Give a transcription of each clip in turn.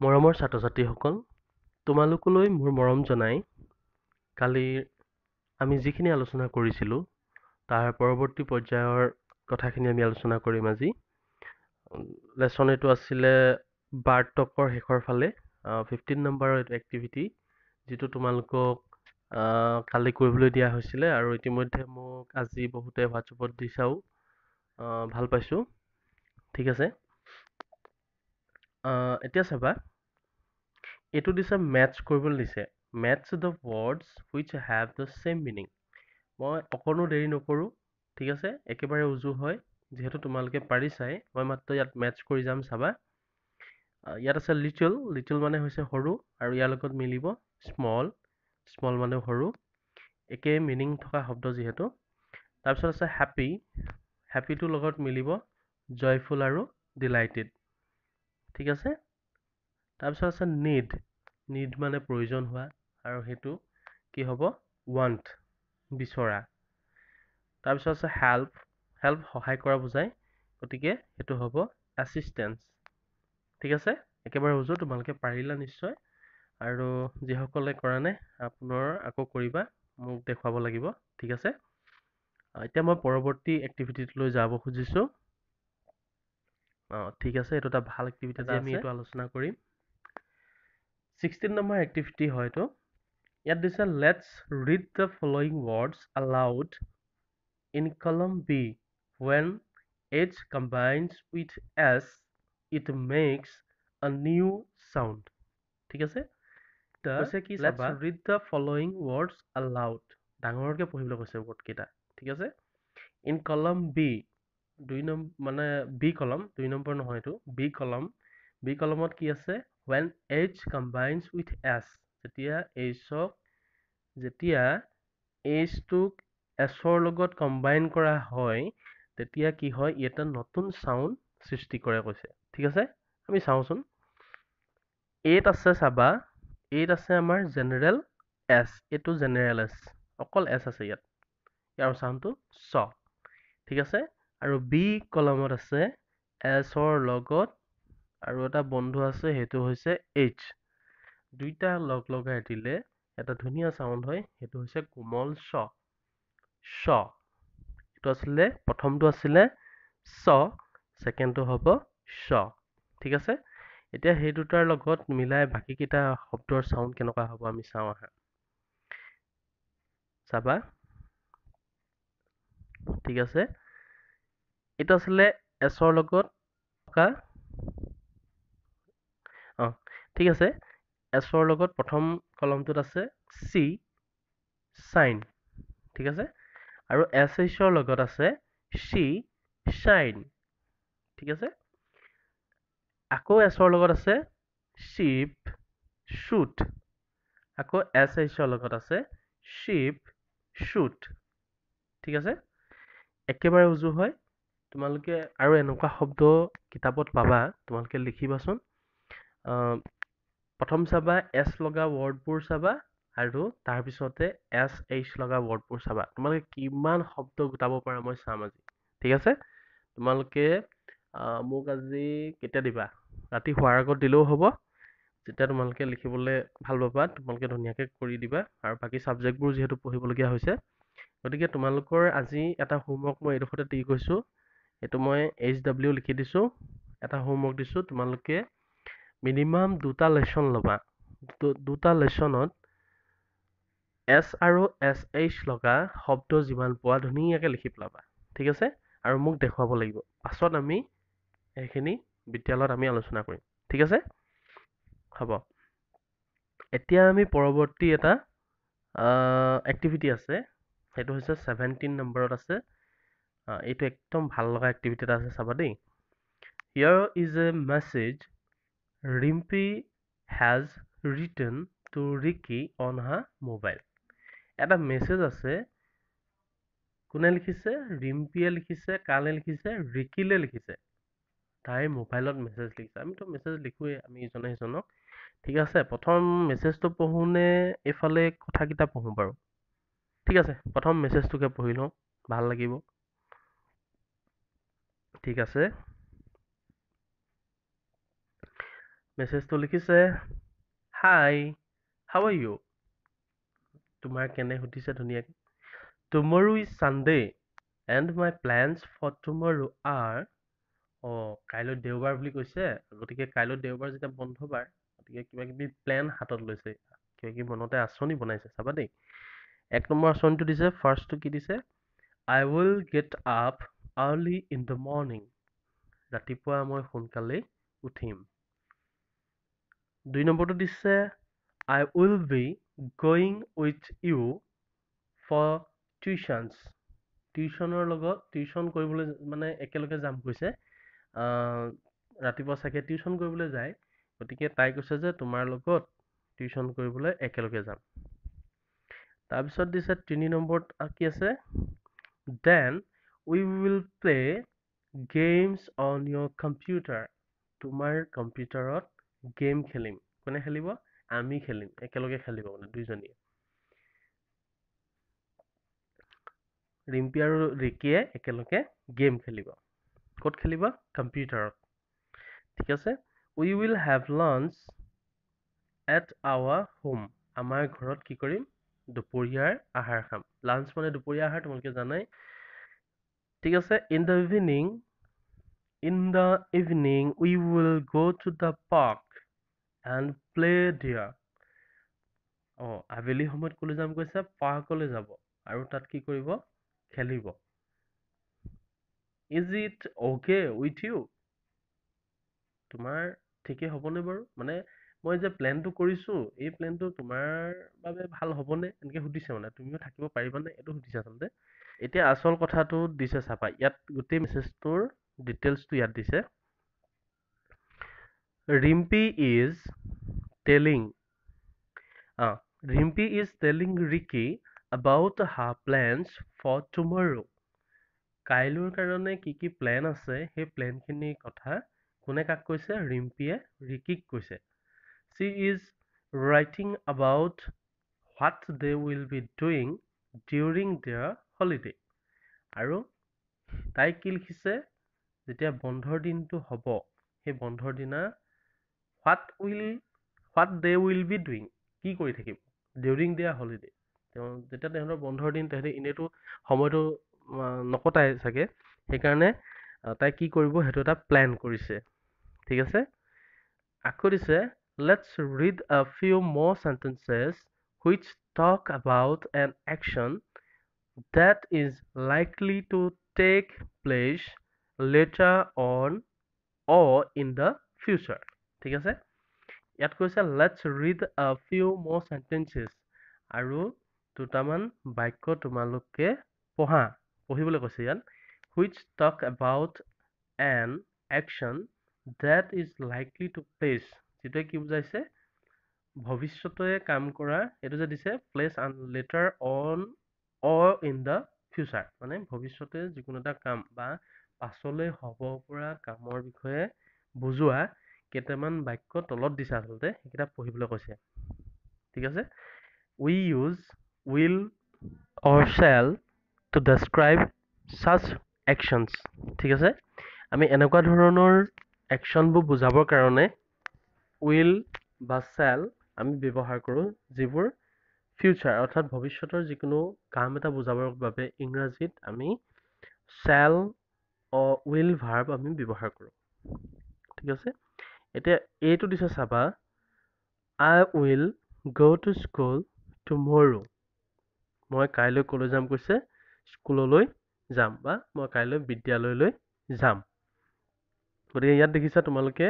মৰমৰ ছাত্ৰ ছাত্ৰীসকল তোমালোকলৈ মোৰ মৰম জনাই কালি আমি যিখিনি আলোচনা কৰিছিলোঁ তাৰ পৰৱৰ্তী পৰ্যায়ৰ কথাখিনি আমি আলোচনা কৰিম আজি। লেচন এইটো আছিলে বাৰ্টকৰ শেষৰ ফালে ফিফটিন নম্বৰৰ এইটো এক্টিভিটি যিটো তোমালোকক কালি কৰিবলৈ দিয়া হৈছিলে আৰু ইতিমধ্যে মোক আজি বহুতে হোৱাটছএপত দিছাও ভাল পাইছোঁ। ঠিক আছে? এতিয়া চাবা এইটো দিছে মেটচ কৰিবলৈ দিছে। Match the words which have the same meaning মই অকণো দেৰি নকৰোঁ ঠিক আছে? একেবাৰে উজু হয় যিহেতু তোমালোকে পাৰিছাই। মই মাত্ৰ ইয়াত মেটচ কৰি যাম চাবা। ইয়াত আছে লিটল লিটল মানে হৈছে সৰু আৰু ইয়াৰ লগত মিলিব স্মল স্মল মানে সৰু। একে মিনিং থকা শব্দ যিহেতু। তাৰপিছত আছে হেপী হেপিটোৰ লগত মিলিব জয়ফুল আৰু ডিলাইটেড ঠিক আছে? তাৰপিছত আছে নিড নিড মানে প্ৰয়োজন হোৱা আৰু সেইটো কি হ'ব? ৱান্ট বিচৰা। তাৰপিছত আছে হেল্প হেল্প সহায় কৰা বুজায় গতিকে সেইটো হ'ব এছিষ্টেঞ্চ ঠিক আছে? একেবাৰে উজু তোমালোকে পাৰিলা নিশ্চয়। আৰু যিসকলে কৰা নাই আপোনাৰ আকৌ কৰিবা মোক দেখুৱাব লাগিব। ঠিক আছে? এতিয়া মই পৰৱৰ্তী এক্টিভিটিটোলৈ যাব খুজিছোঁ। অঁ ঠিক আছে এইটো এটা ভাল এক্টিভিটি এটা আমি এইটো আলোচনা কৰিম। ছিক্সটিন নম্বৰ এক্টিভিটি হয় এইটো ইয়াত দিছে let's read the following words aloud in column B when H combines with S it makes a new sound ঠিক আছে? কৈছে কি let's read the following words aloud ডাঙৰকৈ পঢ়িবলৈ কৈছে ৱৰ্ডকেইটা ঠিক আছে? ইন কলম বি দুই নম্বৰ মানে বি কলম দুই নম্বৰ নহয় এইটো বি কলম। বি কলমত কি আছে? When H combines with S যেতিয়া এইচক যেতিয়া এইচটোক এছৰ লগত কম্বাইন কৰা হয় তেতিয়া কি হয়? ই এটা নতুন চাউণ্ড সৃষ্টি কৰে কৈছে। ঠিক আছে? আমি চাওঁচোন এইট আছে চাবা। এইট আছে আমাৰ জেনেৰেল এছ এইটো জেনেৰেল এছ অকল এছ আছে ইয়াত। ইয়াৰ চাউণ্ডটো চ। ঠিক আছে? আৰু বি কলমত আছে এছৰ লগত আৰু এটা বন্ধু আছে সেইটো হৈছে এইচ। দুইটা লগ লগাই দিলে এটা ধুনীয়া চাউণ্ড হয় সেইটো হৈছে কোমল চ চ এইটো আছিলে প্ৰথমটো আছিলে চ ছেকেণ্ডটো হ'ব চ ঠিক আছে? এতিয়া সেই দুটাৰ লগত মিলাই বাকীকেইটা শব্দৰ চাউণ্ড কেনেকুৱা হ'ব আমি চাওঁ আহা। চাবা? ঠিক আছে? এইটো আছিলে এছৰ লগত থকা। অঁ ঠিক আছে। এছৰ লগত প্ৰথম কলমটোত আছে চি চাইন ঠিক আছে। আৰু এছ এইচৰ লগত আছে চি চাইন ঠিক আছে। আকৌ এছৰ লগত আছে শ্বিপ শ্বুট। আকৌ এছ এইচৰ লগত আছে শ্বিপ শ্বুট ঠিক আছে। একেবাৰে উজু হয়। তোমালোকে আৰু এনেকুৱা শব্দ কিতাপত পাবা তোমালোকে লিখিবাচোন। প্ৰথম চাবা এছ লগা ৱৰ্ডবোৰ চাবা আৰু তাৰপিছতে এছ এইচ লগা ৱৰ্ডবোৰ চাবা। তোমালোকে কিমান শব্দ গোটাব পাৰা মই চাম আজি ঠিক আছে? তোমালোকে মোক আজি কেতিয়া দিবা? ৰাতি শোৱাৰ আগত দিলেও হ'ব। যেতিয়া তোমালোকে লিখিবলৈ ভাল পাবা তোমালোকে ধুনীয়াকৈ কৰি দিবা আৰু বাকী ছাবজেক্টবোৰ যিহেতু পঢ়িবলগীয়া হৈছে। গতিকে তোমালোকৰ আজি এটা হোমৱৰ্ক মই এইডোখৰতে দি গৈছোঁ। এইটো মই এইচ ডাব্লিউ লিখি দিছোঁ এটা হোমৱৰ্ক দিছোঁ তোমালোকে মিনিমাম দুটা লেচন ল'বা। দুটা লেচনত এছ আৰু এছ এইচ লগা শব্দ যিমান পোৱা ধুনীয়াকৈ লিখি পেলাবা ঠিক আছে? আৰু মোক দেখুৱাব লাগিব। পাছত আমি সেইখিনি বিদ্যালয়ত আমি আলোচনা কৰিম ঠিক আছে? হ'ব। এতিয়া আমি পৰৱৰ্তী এটা এক্টিভিটি আছে সেইটো হৈছে ছেভেণ্টিন নম্বৰত আছে। এইটো একদম ভাল লগা এক্টিভিটি এটা আছে চাবা দেই। Here is a message Rimpi has written to Ricky on her mobile এটা মেছেজ আছে কোনে লিখিছে? ৰিম্পিয়ে লিখিছে কালে লিখিছে ৰিকিলে লিখিছে। তাইৰ মোবাইলত মেছেজ লিখিছে। আমিতো মেছেজ লিখোৱেই আমি ইজনে সিজনক। ঠিক আছে প্ৰথম মেছেজটো পঢ়োঁনে এইফালে কথাকেইটা পঢ়োঁ বাৰু। ঠিক আছে প্ৰথম মেছেজটোকে পঢ়ি লওঁ ভাল লাগিব। ঠিক আছে। মেছেজটো লিখিছে হাই হাউ আৰ ইউ তোমাৰ কেনে সুধিছে ধুনীয়াকৈ। Tomorrow is Sunday and my plans for tomorrow are অঁ কাইলৈ দেওবাৰ বুলি কৈছে গতিকে কাইলৈ দেওবাৰ যেতিয়া বন্ধ বাৰ গতিকে কিবা কিবি প্লেন হাতত লৈছে। কিবা কিবি মনতে আঁচনি বনাইছে চাবা দেই। এক নম্বৰ আঁচনিটো দিছে ফাৰ্ষ্টটো কি দিছে? I will get up early in the morning ৰাতিপুৱা মই সোনকালেই উঠিম। দুই নম্বৰটো দিছে I will be going with you for tuitions টিউশ্যনৰ লগত টিউশ্যন কৰিবলৈ মানে একেলগে যাম কৈছে। ৰাতিপুৱা চাগে টিউশ্যন কৰিবলৈ যায় গতিকে তাই কৈছে যে তোমাৰ লগত টিউশ্যন কৰিবলৈ একেলগে যাম। তাৰপিছত দিছে তিনি নম্বৰত কি আছে? Then we will play games on your computer তোমাৰ কম্পিউটাৰত গেম খেলিম। কোনে খেলিব? আমি খেলিম। একেলগে খেলিব মানে দুইজনীয়ে। ৰিম্পী আৰু ৰিকিয়ে একেলগে গেম খেলিব। ক'ত খেলিব? কম্পিউটাৰত ঠিক আছে? We will have lunch at our home আমাৰ ঘৰত কি কৰিম? দুপৰীয়াৰ আহাৰ খাম। লাঞ্চ মানে দুপৰীয়া আহাৰ তোমালোকে জানাই। ঠিক আছে in the evening in the evening we will go' to the park and play there অঁ আবেলি সময়ত ক'লৈ যাম কৈছে? পাৰ্কলৈ যাব? আৰু তাত কি কৰিব? খেলিব। Is it okay with you তোমাৰ ঠিকেই হ'বনে বাৰু? মানে মই যে প্লেনটো কৰিছোঁ এই প্লেনটো তোমাৰ বাবে ভাল হ'বনে? এনেকৈ সুধিছে মানে তুমিও থাকিব পাৰিবানে? এইটো সুধিছে আচলতে। এতিয়া আচল কথাটো দিছে চাবা ইয়াত গোটেই মেছেজটোৰ ডিটেইলছটো ইয়াত দিছে। Rimpi is telling Rimpi is telling Ricky about her plans for tomorrow কাইলৈৰ কাৰণে কি কি প্লেন আছে সেই প্লেনখিনিৰ কথা কোনে কাক কৈছে? ৰিম্পীয়ে ৰিকিক কৈছে। She is writing about what they will be doing during their holiday আৰু তাই কি লিখিছে? যেতিয়া বন্ধৰ দিনটো হ'ব সেই বন্ধৰ দিনা what will what they will be doing কি কৰি থাকিব ডিউৰিং দেয়াৰ হলিডে তেওঁ যেতিয়া তেহেঁতৰ বন্ধৰ দিন তেহেঁতে এনেইতো সময়টো নকটাই চাগে। সেইকাৰণে তাই কি কৰিব সেইটো এটা প্লেন কৰিছে। ঠিক আছে? আকৌ দিছে let's read a few more sentences which talk about an action that is likely to take place later on or in the future ঠিক আছে? ইয়াত কৈছে let's read a few more sentences আৰু দুটামান বাক্য তোমালোকে পঢ়া। পঢ়িবলৈ কৈছে ইয়াত which talk about an action that is likely to place যিটোৱে কি বুজাইছে? ভৱিষ্যতে কাম কৰা এইটো যে দিছে place an later on or in the future মানে ভৱিষ্যতে যিকোনো এটা কাম বা পাছলৈ হ'ব পৰা কামৰ বিষয়ে বুজোৱা কেইটামান বাক্য তলত দিছে আচলতে সেইকেইটা পঢ়িবলৈ কৈছে। ঠিক আছে? We use will or shall to describe such actions ঠিক আছে? আমি এনেকুৱা ধৰণৰ একশ্যনবোৰ বুজাবৰ কাৰণে উইল বা চেল আমি ব্যৱহাৰ কৰোঁ যিবোৰ ফিউচাৰ অৰ্থাৎ ভৱিষ্যতৰ যিকোনো কাম এটা বুজাবৰ বাবে ইংৰাজীত আমি চেল উইল ভাৰ্ব আমি ব্যৱহাৰ কৰোঁ। ঠিক আছে? এতিয়া এইটো দিছে চাবা I will go' to school tomorrow. মই কাইলৈ ক'লৈ যাম কৈছে? স্কুললৈ যাম বা মই কাইলৈ বিদ্যালয়লৈ যাম। গতিকে ইয়াত দেখিছা তোমালোকে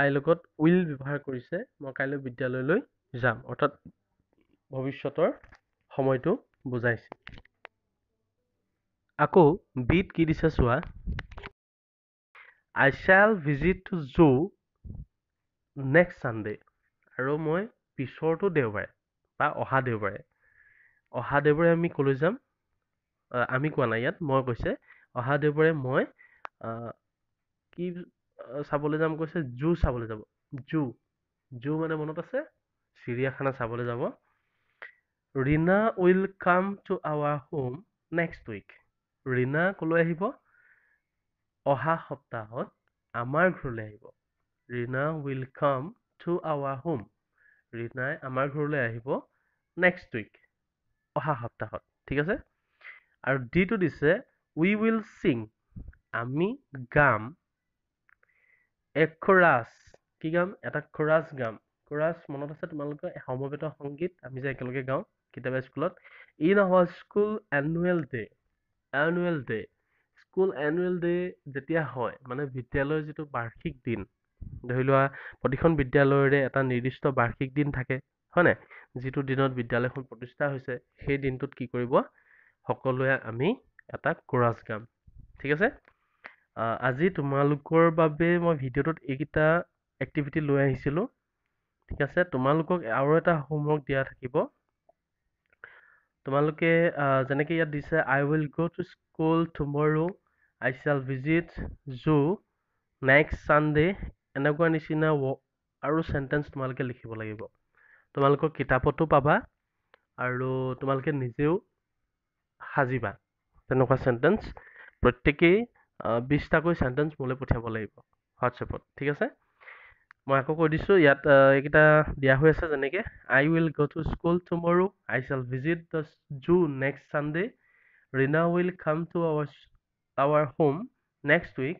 আইৰ লগত উইল ব্যৱহাৰ কৰিছে মই কাইলৈ বিদ্যালয়লৈ যাম। অৰ্থাৎ ভৱিষ্যতৰ সময়টো বুজাইছে। আকৌ বিত কি দিছে চোৱা? I shall visit to zoo next Sunday আৰু মই পিছৰটো দেওবাৰে বা অহা দেওবাৰে। অহা দেওবাৰে আমি ক'লৈ যাম? আমি কোৱা নাই ইয়াত মই কৈছে অহা দেওবাৰে মই কি চাবলৈ যাম কৈছে জু চাবলৈ যাব। জু জু মানে মনত আছে? চিৰিয়াখানা চাবলৈ যাব। Reena will come to our home next week. Reena ক'লৈ আহিব? অহা সপ্তাহত আমাৰ ঘৰলৈ আহিব। Reena will come to our home. ৰীনাই আমাৰ ঘৰলৈ আহিব নেক্সট উইক। অহা সপ্তাহত ঠিক আছে? আৰু ডিটো দিছে উই উইল ছিং আমি গাম। এখৰাছ কি গাম? এটা খৰাছ গাম। খৰাছ মনত আছে তোমালোকৰ? সমবেত সংগীত আমি যে একেলগে গাওঁ কেতিয়াবা স্কুলত। In our school annual day. Annual day. School annual day যেতিয়া হয় মানে বিদ্যালয়ৰ যিটো বাৰ্ষিক দিন ধৰি লোৱা প্ৰতিখন বিদ্যালয়ৰে এটা নিৰ্দিষ্ট বাৰ্ষিক দিন থাকে হয় নাই? যিটো দিনত বিদ্যালয়খন প্ৰতিষ্ঠা হৈছে সেই দিনটোত কি কৰিব? সকলোৱে আমি এটা কোৰাছ গাম। ঠিক আছে? আজি তোমালোকৰ বাবে মই ভিডিঅ'টোত এইকেইটা এক্টিভিটি লৈ আহিছিলোঁ। ঠিক আছে তোমালোকক আৰু এটা হোমৱৰ্ক দিয়া থাকিব। তোমালোকে যেনেকৈ ইয়াত দিছে I will go' to school tomorrow' I shall visit zoo next Sunday এনেকুৱা নিচিনা আৰু চেণ্টেঞ্চ তোমালোকে লিখিব লাগিব। তোমালোকৰ কিতাপতো পাবা আৰু তোমালোকে নিজেও সাজিবা। তেনেকুৱা চেণ্টেঞ্চ প্ৰত্যেকেই বিছটাকৈ চেণ্টেঞ্চ মোলৈ পঠিয়াব লাগিব হোৱাটছএপত ঠিক আছে? মই আকৌ কৈ দিছোঁ ইয়াত এইকেইটা দিয়া হৈ আছে যেনেকৈ I will go' to school tomorrow' I shall visit the zoo next Sunday Reena will come to our our home next week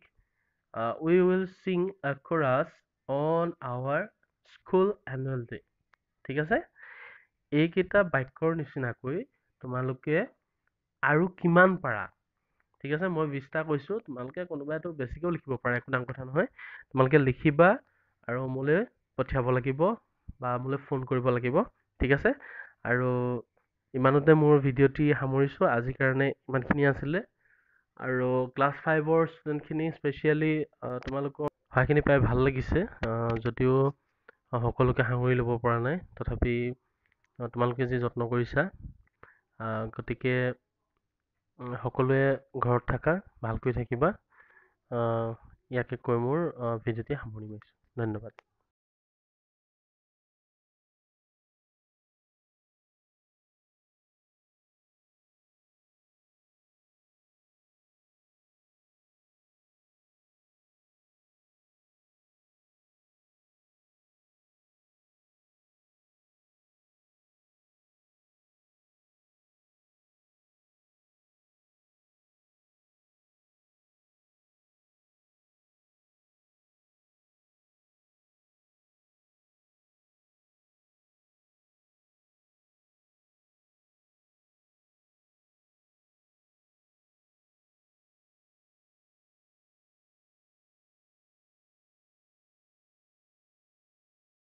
we will sing a chorus on our school annual day ঠিক আছে? এইকেইটা বাক্যৰ নিচিনাকৈ তোমালোকে আৰু কিমান পাৰা ঠিক আছে মই বিছটা কৈছোঁ তোমালোকে কোনোবাইতো বেছিকৈও লিখিব পাৰা একো ডাঙৰ কথা নহয়। তোমালোকে লিখিবা আৰু মোলৈ পঠিয়াব লাগিব বা মোলৈ ফোন কৰিব লাগিব ঠিক আছে? আৰু ইমানতে মোৰ ভিডিঅ'টি সামৰিছোঁ আজিৰ কাৰণে ইমানখিনি আছিলে। আৰু ক্লাছ ফাইভৰ ষ্টুডেণ্টখিনি স্পেচিয়েলি তোমালোকৰ সহায়খিনি পাই ভাল লাগিছে যদিও সকলোকে সাঙুৰি ল'ব পৰা নাই। তথাপি তোমালোকে যি যত্ন কৰিছা গতিকে সকলোৱে ঘৰত থাকা ভালকৈ থাকিবা। ইয়াকে কৈ মোৰ ভিডিঅ'টি সামৰণি মাৰিছোঁ। ধন্যবাদ।